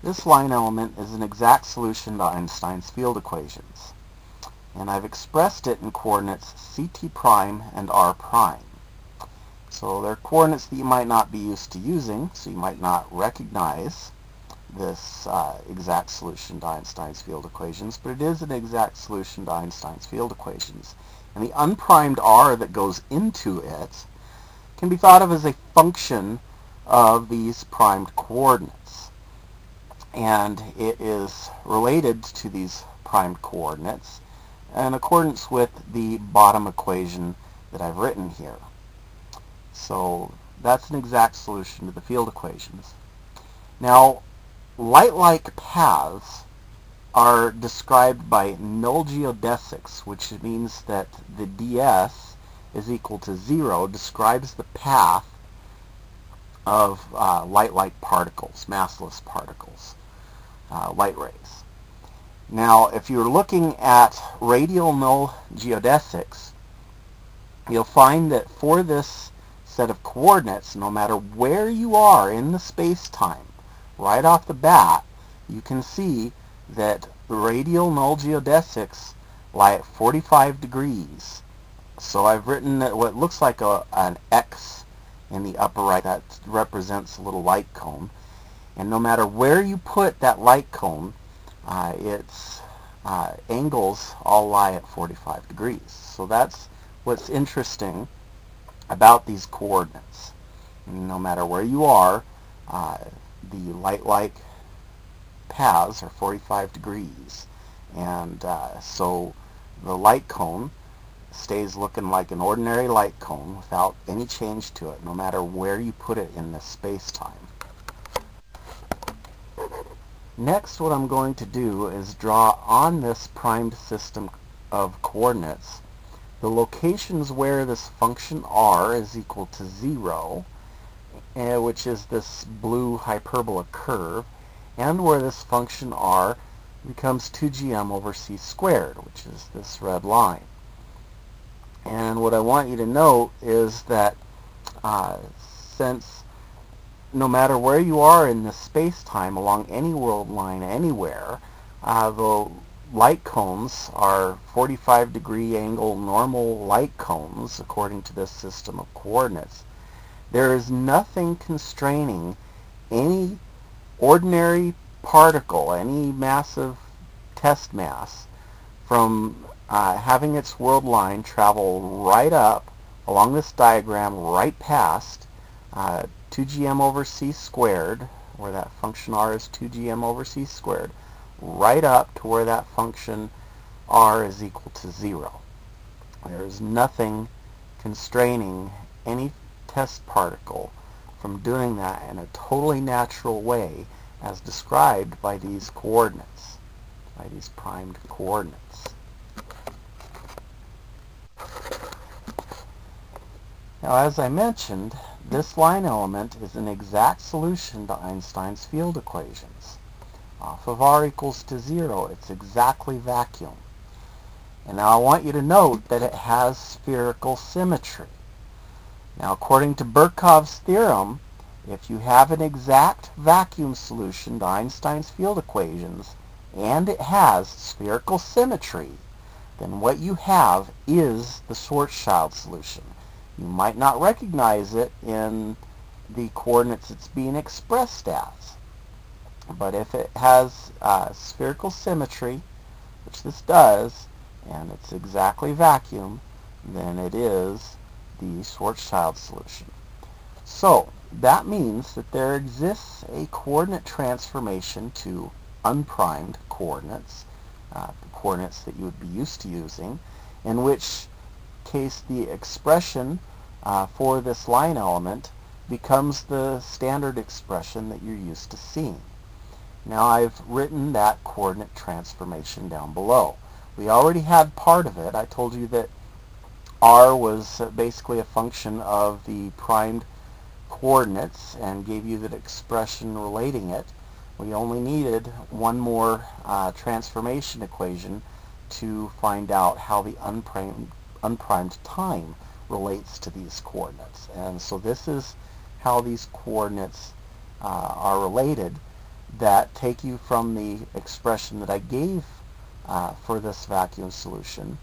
This line element is an exact solution to Einstein's field equations. And I've expressed it in coordinates ct prime and r prime. So they're coordinates that you might not be used to using, so you might not recognize this uh, exact solution to Einstein's field equations, but it is an exact solution to Einstein's field equations. And the unprimed r that goes into it can be thought of as a function of these primed coordinates. And it is related to these primed coordinates in accordance with the bottom equation that I've written here. So that's an exact solution to the field equations. Now, light-like paths are described by null geodesics, which means that the ds is equal to zero, describes the path of uh, light-like particles, massless particles, uh, light rays. Now, if you're looking at radial null geodesics, you'll find that for this set of coordinates, no matter where you are in the space-time, right off the bat, you can see that the radial null geodesics lie at 45 degrees. So I've written what looks like a, an X in the upper right that represents a little light cone. And no matter where you put that light cone, uh, its uh, angles all lie at 45 degrees. So that's what's interesting about these coordinates. No matter where you are, uh, the light-like paths are 45 degrees. And uh, so the light cone stays looking like an ordinary light cone without any change to it, no matter where you put it in the space-time. Next, what I'm going to do is draw on this primed system of coordinates the locations where this function r is equal to 0, uh, which is this blue hyperbola curve, and where this function r becomes 2gm over c squared, which is this red line. And what I want you to note is that uh, since no matter where you are in the space-time along any world line anywhere, uh, the light cones are 45 degree angle normal light cones according to this system of coordinates. There is nothing constraining any ordinary particle, any massive test mass, from uh, having its world line travel right up along this diagram right past uh, 2gm over c squared, where that function r is 2gm over c squared, right up to where that function r is equal to 0. There is nothing constraining any test particle from doing that in a totally natural way as described by these coordinates, by these primed coordinates. Now as I mentioned, this line element is an exact solution to Einstein's field equations. Off of r equals to 0, it's exactly vacuum. And now I want you to note that it has spherical symmetry. Now according to Birkhoff's theorem, if you have an exact vacuum solution to Einstein's field equations, and it has spherical symmetry, then what you have is the Schwarzschild solution. You might not recognize it in the coordinates it's being expressed as. But if it has uh, spherical symmetry, which this does, and it's exactly vacuum, then it is the Schwarzschild solution. So that means that there exists a coordinate transformation to unprimed coordinates, uh, the coordinates that you would be used to using, in which case the expression uh, for this line element becomes the standard expression that you're used to seeing. Now I've written that coordinate transformation down below. We already had part of it. I told you that r was basically a function of the primed coordinates and gave you that expression relating it. We only needed one more uh, transformation equation to find out how the unprimed, unprimed time relates to these coordinates. And so this is how these coordinates uh, are related that take you from the expression that I gave uh, for this vacuum solution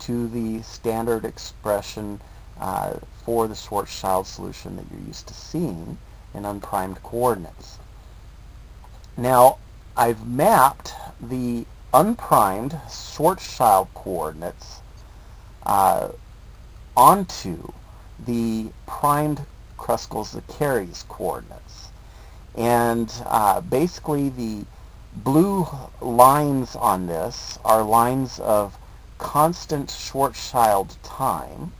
to the standard expression uh, for the Schwarzschild solution that you're used to seeing in unprimed coordinates. Now, I've mapped the unprimed Schwarzschild coordinates uh, onto the primed Kruskal-Szekeres coordinates. And uh, basically the blue lines on this are lines of constant Schwarzschild time.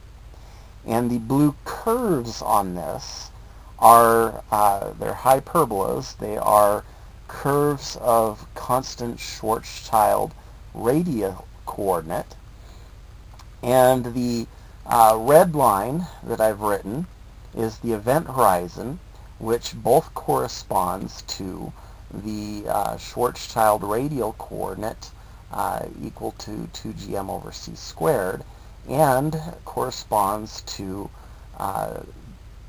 And the blue curves on this are, uh, they're hyperbolas. They are curves of constant Schwarzschild radial coordinate. And the uh, red line that I've written is the event horizon, which both corresponds to the uh, Schwarzschild radial coordinate uh, equal to 2gm over c squared and corresponds to uh,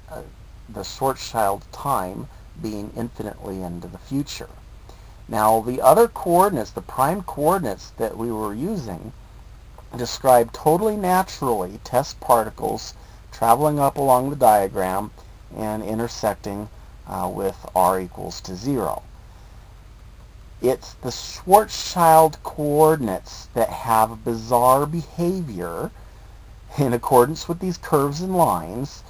uh, the Schwarzschild time being infinitely into the future. Now the other coordinates, the prime coordinates that we were using, describe totally naturally test particles traveling up along the diagram and intersecting uh, with r equals to 0. It's the Schwarzschild coordinates that have bizarre behavior in accordance with these curves and lines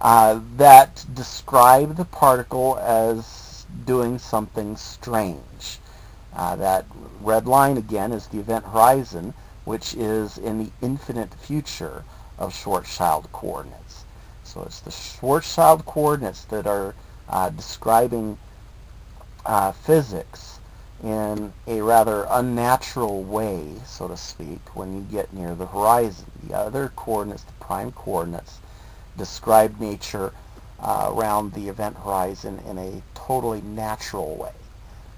uh, that describe the particle as doing something strange. Uh, that red line again is the event horizon which is in the infinite future of Schwarzschild coordinates. So it's the Schwarzschild coordinates that are uh, describing uh, physics in a rather unnatural way, so to speak, when you get near the horizon. The other coordinates, the prime coordinates, describe nature uh, around the event horizon in a totally natural way.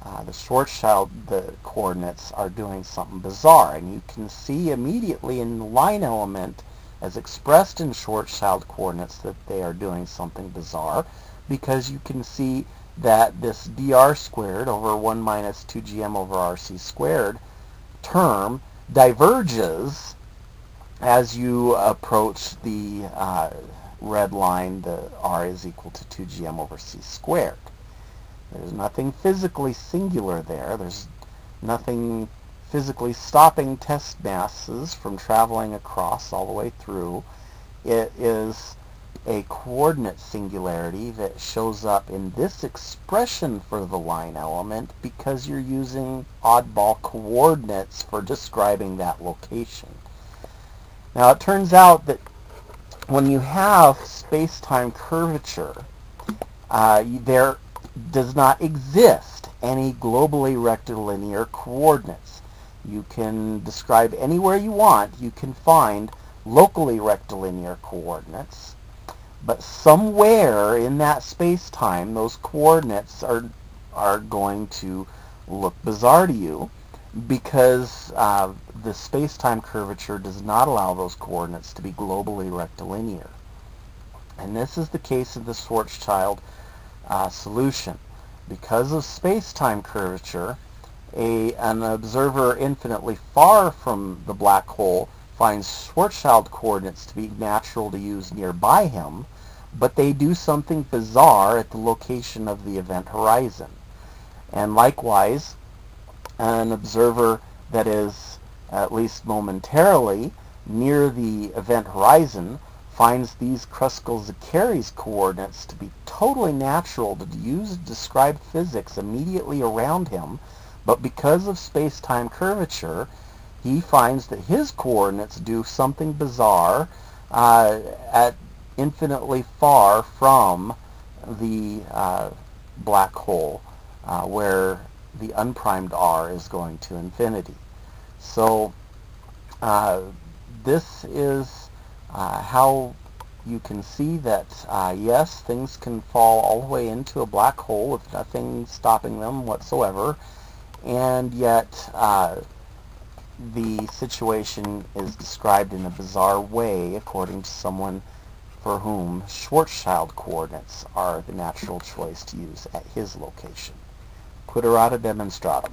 Uh, the Schwarzschild the coordinates are doing something bizarre, and you can see immediately in the line element as expressed in Schwarzschild coordinates that they are doing something bizarre because you can see that this dr squared over 1 minus 2gm over rc squared term diverges as you approach the uh, red line, the r is equal to 2gm over c squared. There's nothing physically singular there. There's nothing physically stopping test masses from traveling across all the way through. It is a coordinate singularity that shows up in this expression for the line element because you're using oddball coordinates for describing that location. Now it turns out that when you have space-time curvature, uh, there does not exist any globally rectilinear coordinates. You can describe anywhere you want, you can find locally rectilinear coordinates, but somewhere in that space-time, those coordinates are, are going to look bizarre to you because uh, the space-time curvature does not allow those coordinates to be globally rectilinear. And this is the case of the Schwarzschild uh, solution. Because of space-time curvature, a, an observer infinitely far from the black hole finds Schwarzschild coordinates to be natural to use nearby him, but they do something bizarre at the location of the event horizon. And likewise, an observer that is, at least momentarily, near the event horizon finds these Kruskal-Szekeres coordinates to be totally natural to use to describe physics immediately around him, but because of space-time curvature, he finds that his coordinates do something bizarre uh, at infinitely far from the uh, black hole, uh, where the unprimed R is going to infinity. So uh, this is uh, how you can see that, uh, yes, things can fall all the way into a black hole with nothing stopping them whatsoever, and yet uh, the situation is described in a bizarre way according to someone for whom Schwarzschild coordinates are the natural choice to use at his location. Quadrata demonstratum.